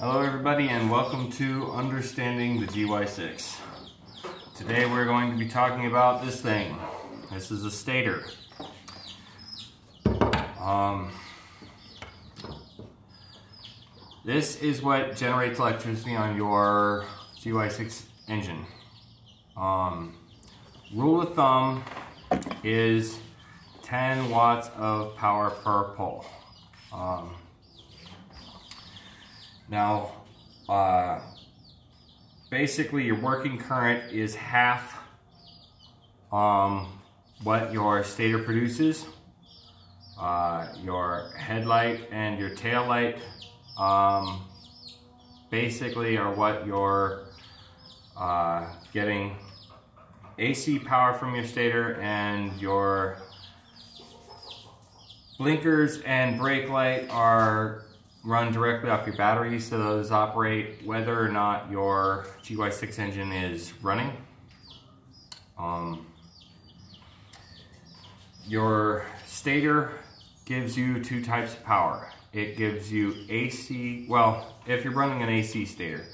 Hello everybody and welcome to Understanding the GY6. Today we're going to be talking about this thing. This is a stator. Um, this is what generates electricity on your GY6 engine. Um, rule of thumb is 10 watts of power per pole. Um, now, uh, basically your working current is half um, what your stator produces. Uh, your headlight and your tail light um, basically are what you're uh, getting AC power from your stator and your blinkers and brake light are run directly off your battery so those operate whether or not your GY6 engine is running. Um, your stator gives you two types of power. It gives you AC, well, if you're running an AC stator,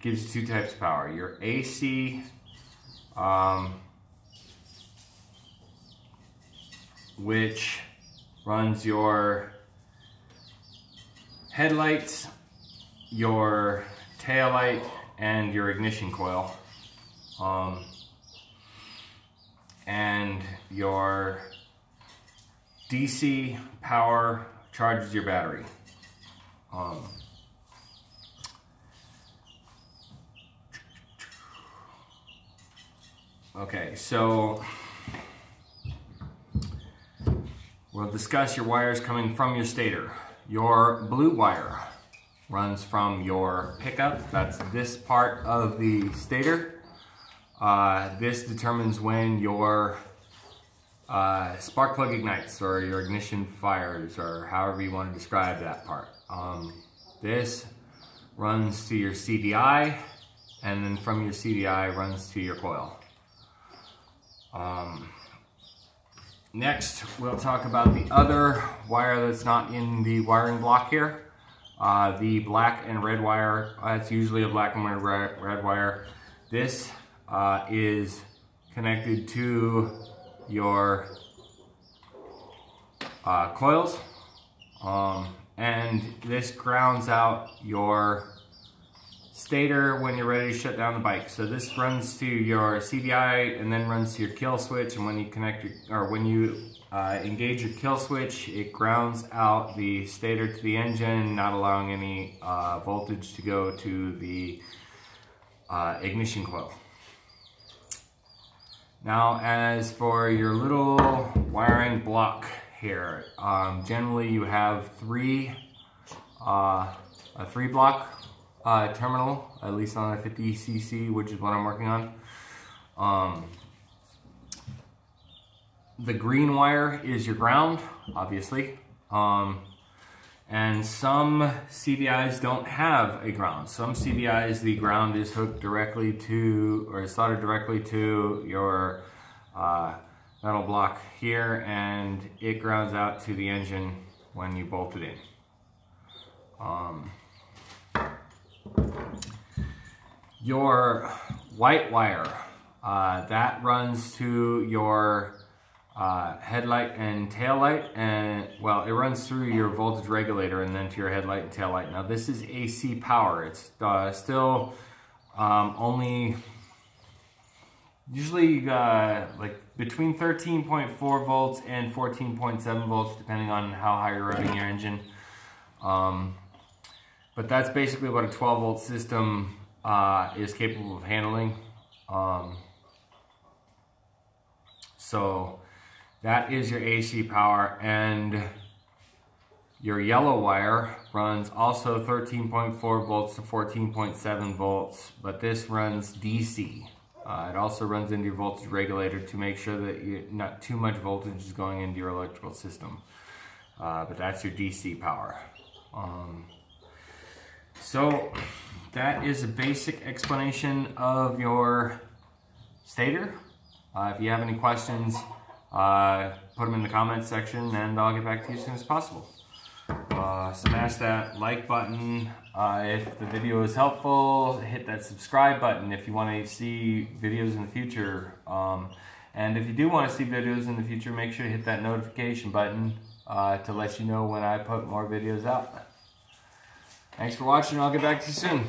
gives you two types of power. Your AC um, which runs your headlights, your tail light, and your ignition coil. Um, and your DC power charges your battery. Um, okay, so we'll discuss your wires coming from your stator. Your blue wire runs from your pickup. That's this part of the stator. Uh, this determines when your uh, spark plug ignites or your ignition fires or however you want to describe that part. Um, this runs to your CDI and then from your CDI runs to your coil. Um, Next, we'll talk about the other wire that's not in the wiring block here. Uh, the black and red wire, uh, it's usually a black and red, wire. This uh, is connected to your uh, coils. Um, and this grounds out your stator when you're ready to shut down the bike. So this runs to your CDI and then runs to your kill switch. And when you connect your, or when you uh, engage your kill switch, it grounds out the stator to the engine, not allowing any uh, voltage to go to the uh, ignition coil. Now, as for your little wiring block here, um, generally you have three, uh, a three block uh, terminal, at least on a 50cc, which is what I'm working on. Um, the green wire is your ground, obviously. Um, and some CDIs don't have a ground. Some CDIs, the ground is hooked directly to, or soldered directly to your uh, metal block here, and it grounds out to the engine when you bolt it in. Um, your white wire, uh, that runs to your uh, headlight and tail light and well it runs through your voltage regulator and then to your headlight and tail light. Now this is AC power. It's uh, still um, only usually uh, like between 13.4 volts and 14.7 volts depending on how high you're running your engine. Um, but that's basically what a 12 volt system uh, is capable of handling. Um, so that is your AC power and your yellow wire runs also 13.4 volts to 14.7 volts, but this runs DC. Uh, it also runs into your voltage regulator to make sure that you, not too much voltage is going into your electrical system. Uh, but that's your DC power. Um, so that is a basic explanation of your stator. Uh, if you have any questions, uh, put them in the comments section and I'll get back to you as soon as possible. Uh, smash that like button uh, if the video is helpful. Hit that subscribe button if you want to see videos in the future. Um, and if you do want to see videos in the future, make sure to hit that notification button uh, to let you know when I put more videos out. Thanks for watching. I'll get back to you soon.